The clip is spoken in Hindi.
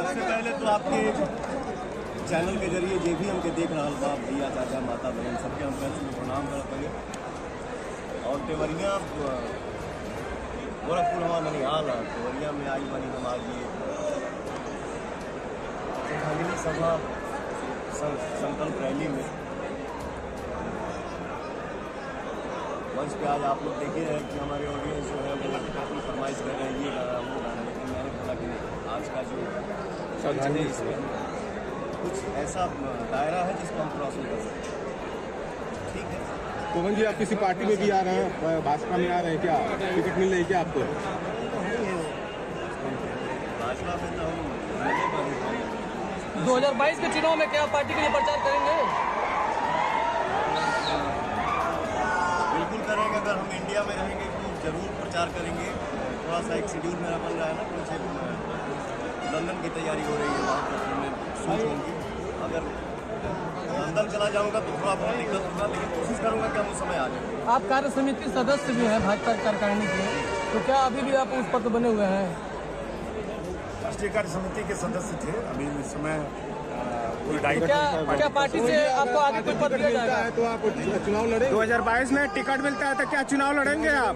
सबसे पहले तो आपके चैनल के ज़रिए जे भी हमके देख रहा बा, भैया, चाचा, माता, बहन, सबके हम छू प्रणाम करत हनी और देवरिया गोरखपुर हमारा ननिहाल है देवरिया में आई बनी हमारी श्रद्धांजलि सभा संकल्प रैली में। मंच पे आज आप लोग देख ही रहे हैं कि हमारे ऑडियंस जो है वो काफ़ी फरमाइश कर रहे हैं ये गाना वो गाना लेकिन मैंने बोला कि नहीं आज का जो फ़ंक्शन है इसमें कुछ ऐसा दायरा है जिसको हम क्रॉस नहीं कर सकते। ठीक है। पवन जी आप किसी पार्टी में भी आ रहे हैं? भाजपा में आ रहे हैं क्या? टिकट मिल रही है क्या आपको? भाजपा में तो हम मज़े पर हैं। 2022 के चुनाव में क्या पार्टी के लिए प्रचार करेंगे? बिल्कुल करेंगे। अगर हम इंडिया में रहेंगे तो ज़रूर प्रचार करेंगे। थोड़ा सा एक शेड्यूल मेरा बन रहा है ना मुझे लंदन की तैयारी हो रही है वहाँ पर फ़िल्में शूट होंगी अगर लंदन चला जाऊँगा तो थोड़ा बहुत दिक्कत होगा लेकिन कोशिश करूँगा कि हम उस समय आ जाए। आप कार्य समिति सदस्य भी हैं भाजपा कार्यकारिणी के तो क्या अभी भी आप उस पद बने हुए हैं? राष्ट्रीय कार्य समिति के सदस्य थे अभी इस समय कोई तो क्या क्या पार्टी से आपको आगे कोई पद दिया जाएगा है तो आप चुनाव लड़ेंगे। 2022 में टिकट मिलता है तो क्या चुनाव लड़ेंगे आप?